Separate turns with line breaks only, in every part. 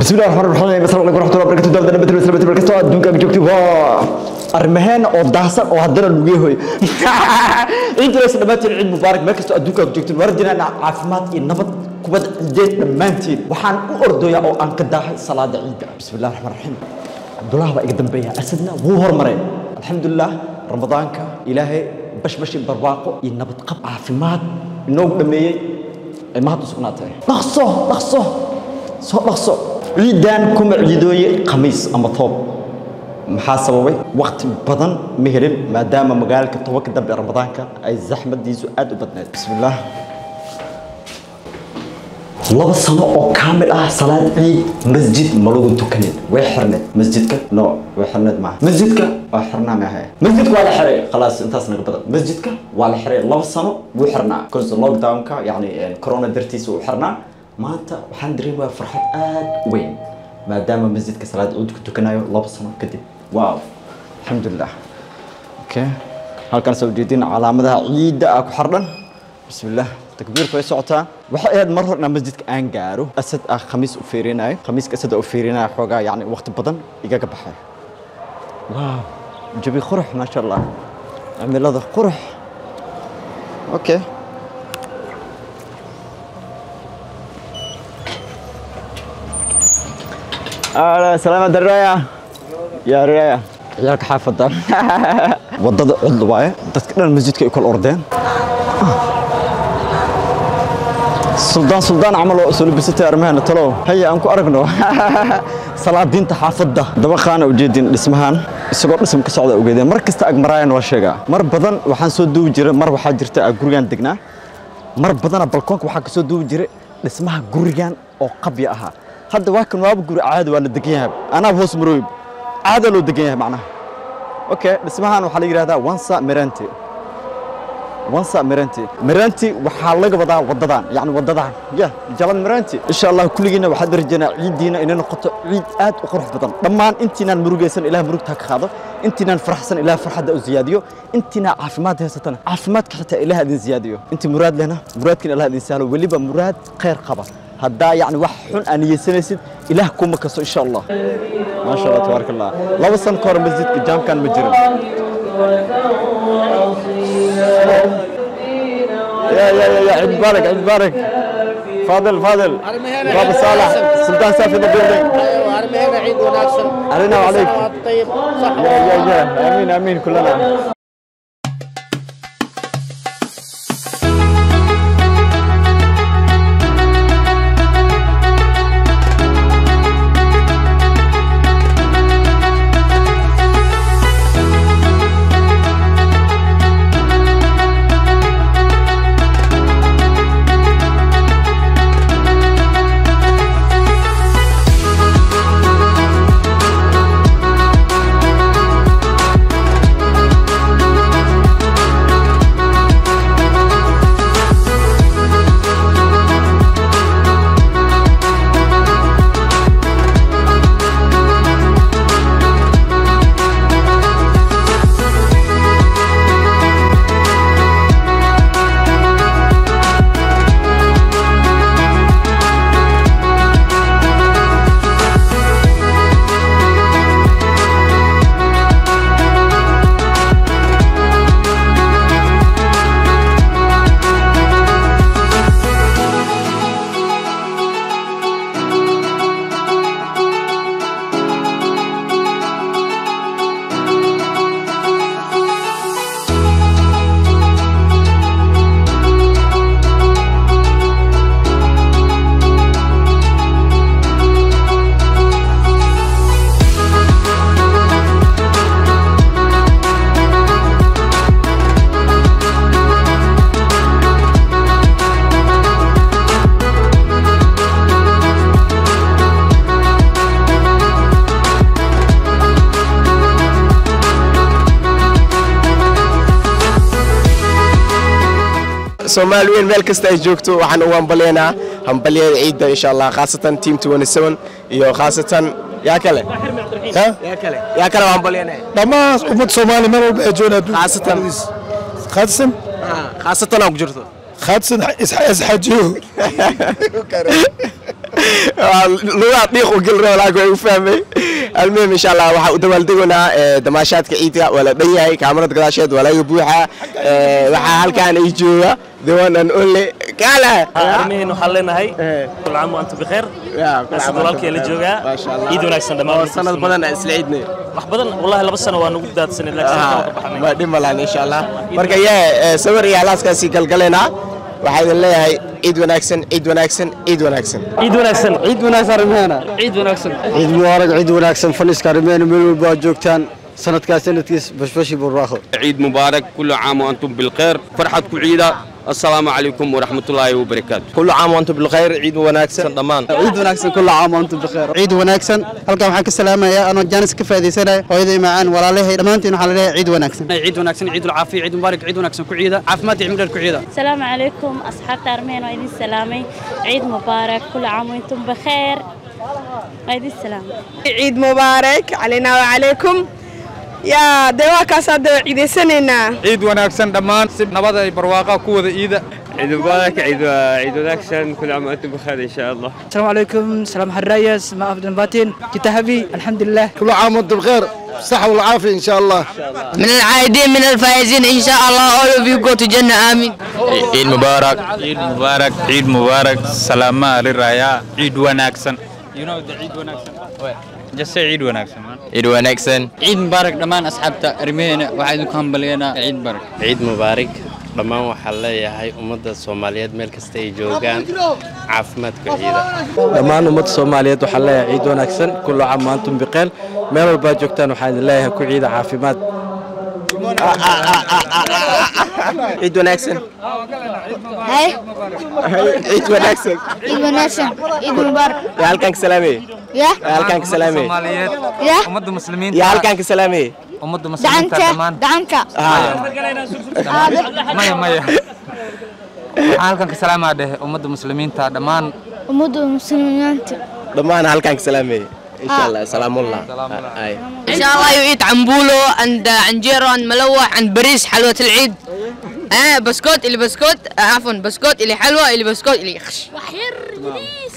bismillah raxmaan raxiim assalaamu calaykum waraxmatullahi wabarakatuh dawladda nabad iyo salaamada markasta oo adduunka joogto waa arrimaheen oo daahsan oo haddana lugeehoy intaas dhammaantiin ciid mubaarak meel kasta adduunka joogto mar jiraan caafimaad iyo nabad kubad ciideed dhammaantiin waxaan u ordooyaa oo aan ka daahay salaada ciidda bismillah raxmaan raxiim cabdullah baa iga dambeeya asadna wuu hormaray alxamdulilah ramadaanka ilaahay bashbashi barwaaqo iyo nabad qab caafimaad inoogu dhameeyey ay mahad u sugnaatay dhaqso dhaqso soo dhaqso ciidan kuma ciidooye khamiis ama toob maxaa sababay waqti badan ma helin maadaama magaalka tobanka dambe ramadaanka ay zaxmadiisu aad u badnayd bismillaah laba sano oo kaamil ah salaad ciid masjid ma lagu tukanin way xirneed masjidka no way xirneed maaha masjidka waa xirnaa maaha masjidka waa la xiray khalaas intaas naga badan masjidka waa la xiray laba sano wuu xirnaa lockdownka yacni corona dartiisa uu xirnaa مانتا وحان دريبا فرحت آد. وين؟ ما داما مزيد كسرات أود كنتو كنا الله بصنا كدي واو. الحمد لله. أوكي. هل كان سو جديدين على مذا عيد أكو حرن بسم الله. تكبير في سعتا وحقي هاد مرة نمزيد كأنجارو أسد أخ خميس أفيرينا خميس كأسد أفيرينا حوجا يعني وقت بطن إجا كبحر واو. جبي قرح ما شاء الله. عمل هذا قرح. أوكي. salaama dariraya yaa riraya ciyaalka xaafadda ah. waddada cod waaye dadka dhan masjidka ay kala ordeen. Suldaan suldaan camal oo soo labisatay arrimaheena talow haya aan ku aragno. Salaadiinta xaafadda dabaqaana ujeedin dhismahan. Isagoo dhism ka socda ogeedeen mar kasta ag maraayan waa sheegaa. Mar badan waxaan soo duubi jiray mar waxaa jirta aa gurigaan degnaa. Mar badana balkoonka waxaa ka soo duubi jiray dhismaha gurigan oo qabya ahaa. هذا واكن واب جور عاد ولا دقيها أنا بوس مرويب عاد لو دقيها معناه أوكي بس ما هانو حليق هذا. وانسا ميرنتي. وانسا ميرنتي. ميرنتي وحالق بضاع وضدان يعني وضدان يا جلال ميرنتي. إن شاء الله كل جينا واحد برجنا عيد دينا إننا نقطع عيد آت وقرح بضان طبعا أنتنا المرجس إلى مرجت هك هذا أنتنا الفرحسن إلى فرحة أزياديو أنتنا عفمات هستنا عفمات حتى إلى هذه زياديو. أنت مراد لنا. مراد كنا إلى هذه سالو واللي بمراد خير خبر. هدا يعني وحن أن يسنسد إلهكم كسو إن شاء الله. ما شاء الله تبارك الله. لو سنكور مسجد جام كان مجرم. يا يا يا يا عيد مبارك عيد مبارك. فاضل فاضل. باب صالح. سلطان سافي ذا
بيلدينغ أيوه عيد وناكسن.
علينا وعليك.
طيب صح
يا يا يا. آمين آمين كلنا.
Soomaali weyn meel kasta ay joogto waxaan ugu hambaleynaa hambalyada ciidda insha allah khaasatan team 27 iyo khaasatan yaa kale yaa kale waan hambalyeynaya
dhammaan ummad soomaali meel walba ay joogaan adduunka
khaasatan
khaadsan
khaasatan aan ku jirto
khaadsan isxajiyo
lugaha dhiiq u gelra walaaga way u fahmay almuhim insha allah waxaa u dabaaldegoonaa ee, damaashaadka ciidka waa la dhan yahay kaamarada gadaasheed waa laga buuxaa waxaa halkaan ay jooga the one and only Kala.
I'm in Halena. Hey, I'm going to be here. Yeah, I'm going to be here.
I'm going to be here.
I'm going to be here. I'm going to be أحبذن والله لبس أنا
وأنا وبدأت سنة لكن آه. ما دين إن شاء الله بركة يا سوري يا لاس كاسي كل قلنا وحيد الله
هاي عيد
ونكسن عيد ونكسن
عيد ونكسن
عيد ونكسن عيد ونكسن رمينا عيد ونكسن عيد مبارك عيد ونكسن فنس كرمينا من الباجوك تان سنة كاسنة كيس بشبشي بالراخو
عيد مبارك كل عام وأنتم بالخير فرحتكم عيدا السلام عليكم ورحمة الله وبركاته.
كل عام وأنتم بخير
عيد وناكسن دمان عيد وناكسن كل عام وأنتم بخير. عيد وناكسن هلقا محاك السلامة يا أنا جانس كفا ذي سنة؟ وإذا معان ولا ليه دمان
تين حال عيد وناكسن عيد وناكسن عيد العافية عيد مبارك عيد وناكسن كعيدة عاف ما تعمل
السلام عليكم أصحاب تارمين وإذا السلامي عيد مبارك. كل عام وأنتم بخير. عيد السلام
عيد مبارك علينا وعليكم. يا دوا كاسا دو عيد
سنينا. عيد وأنا اكسن دمان سيب نبادا برواقا قوة عيد
عيد مبارك عيد عيد اكسن كل عام وأنتم بخير إن شاء الله.
السلام عليكم سلام حرايس ما افدن باتين كتهبي الحمد لله
كل عام وأنتم بخير صحة والعافية إن شاء الله.
من العايدين من الفائزين إن شاء الله أولو فيكو تجنة آمين.
عيد مبارك. عيد مبارك عيد مبارك. سلامة للرعاية عيد وناكسن You؟ Say ciid wanaagsan.
Ciid wanaagsan.
Ciid mubaarak dhammaan asxaabta arrimaheena waxaa idinku hambalyeynaa ciid barak
ciid mubaarak dhammaan waxaan leeyahay ummadda soomaaliyeed meel kasta ay joogaan caafimaadka ciida.
Dhammaan ummadda soomaaliyeed waxaa leeyahay ciid wanaagsan. Kullu caam antum bikheer meel walba aad joogtaan waxaan idin leeyahay ku ciida caafimaad
ciid wanaagsan ciid wanaagsan
ciid wanaagsan ciid mubaar
yaa halkaan ka salaameye yaa halkaan ka salaameye
yaa
ummadda muslimiinta
yaa halkaan ka salaameye
ummadda
muslimiinta dhammaan gacanka ah. ah.
maya. Maya waxaan halkaan ka salaamaa dheh ummadda muslimiinta dhammaan
ummadda muslimiinta
dhammaan halkaan ka salaameye insha allah salaamullah ay
إن شاء الله you eat عنبولو and uh, عنجيرو and ملوح and بريس حلوة العيد آه بسكوت اللي بسكوت آه عفوا بسكوت اللي حلوة اللي بسكوت اللي يخش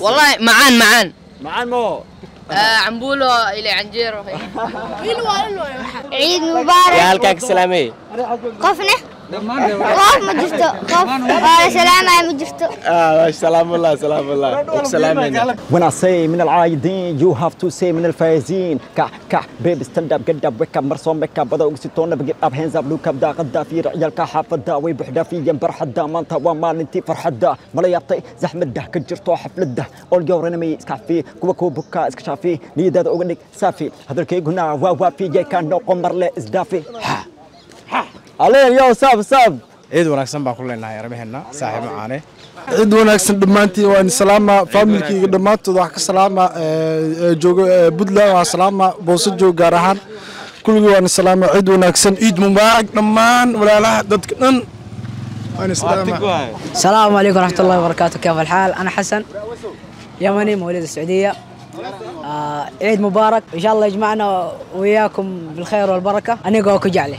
والله معان معان
معان مو
آه عنبولو اللي عنجيرو
عيد
yaa
مبارك
halkaan ka salaameye
قفنا قف ما سلام ما جرتو
ah salaamullah salaamullah ku salaamayna
When I say من العايدين you have to say من الفايزين كح كح baby stand up get up wake up مرسوم wake up. بدأ وقسيتونا get up hands up look up دا غدا في رعيال كحافظ دا ويبحدا في ينبر حدا ما انت وما انتي فرحة دا. ملا يابطي زحمة ده كجرتو حفلة ده all your enemy اسكافي كوبا كوبا كا اسكشافي ليدا دا اوغنك سافي. هذا الكي هنا وا وا في جاي كان نو قمر لي إزدافي. ها. ها. عليه يا ساب ساب.
عيد وناكسن باكلنا يا ربي
هنا. ساحب معانا عيد وناكسن دمانتي وان سلامة. فاملكي دمانتو ضحك سلامة. آه، جو آه، بدلا وسلامة بوسط جو جارهان كل وان سلامة. عيد وناكسن عيد مبارك. دمان ولا لا دتكن
السلام عليكم ورحمة الله وبركاته. كيف الحال؟ أنا حسن. يمني مواليد السعودية. آه، عيد مبارك. إن شاء الله يجمعنا وياكم بالخير والبركة. أنا جوكو جعله